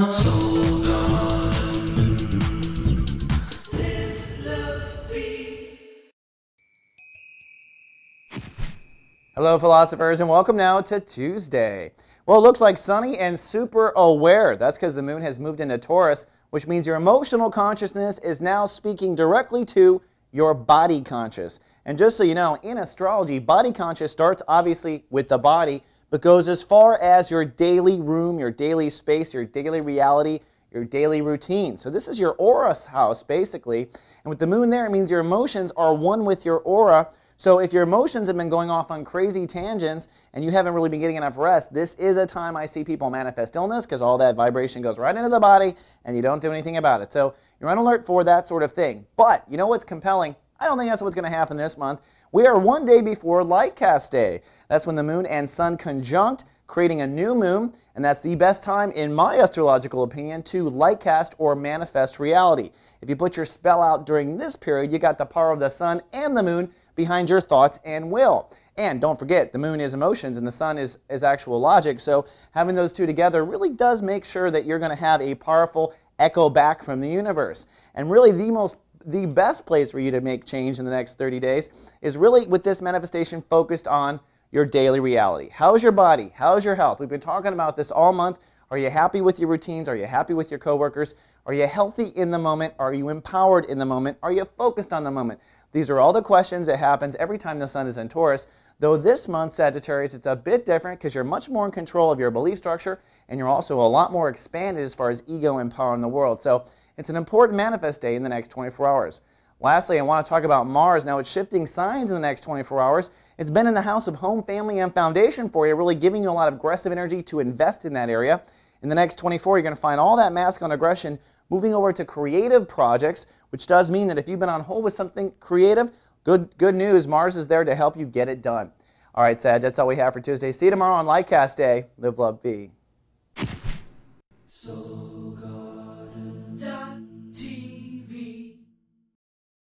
Hello, philosophers, and welcome now to Tuesday. Well, it looks like sunny and super aware. That's because the moon has moved into Taurus, which means your emotional consciousness is now speaking directly to your body conscious. And just so you know, in astrology, body conscious starts obviously with the body, but goes as far as your daily room, your daily space, your daily reality, your daily routine. So this is your aura house, basically. And with the moon there, it means your emotions are one with your aura. So if your emotions have been going off on crazy tangents and you haven't really been getting enough rest, this is a time I see people manifest illness because all that vibration goes right into the body and you don't do anything about it. So you're on alert for that sort of thing. But you know what's compelling? I don't think that's what's going to happen this month. We are one day before Lightcast Day. That's when the moon and sun conjunct, creating a new moon, and that's the best time, in my astrological opinion, to lightcast or manifest reality. If you put your spell out during this period, you got the power of the sun and the moon behind your thoughts and will. And don't forget, the moon is emotions and the sun is, is actual logic. So having those two together really does make sure that you're going to have a powerful echo back from the universe. And really, the most the best place for you to make change in the next 30 days is really with this manifestation focused on your daily reality. How's your body? How's your health? We've been talking about this all month. Are you happy with your routines? Are you happy with your coworkers? Are you healthy in the moment? Are you empowered in the moment? Are you focused on the moment? These are all the questions that happens every time the sun is in Taurus. Though this month, Sagittarius, it's a bit different because you're much more in control of your belief structure and you're also a lot more expanded as far as ego and power in the world. So it's an important manifest day in the next 24 hours. Lastly, I want to talk about Mars. Now, it's shifting signs in the next 24 hours. It's been in the house of home, family, and foundation for you, really giving you a lot of aggressive energy to invest in that area. In the next 24, you're going to find all that masculine aggression moving over to creative projects, which does mean that if you've been on hold with something creative, good, good news, Mars is there to help you get it done. All right, Sag, that's all we have for Tuesday. See you tomorrow on Lightcast Day. Live, love, be. Garden.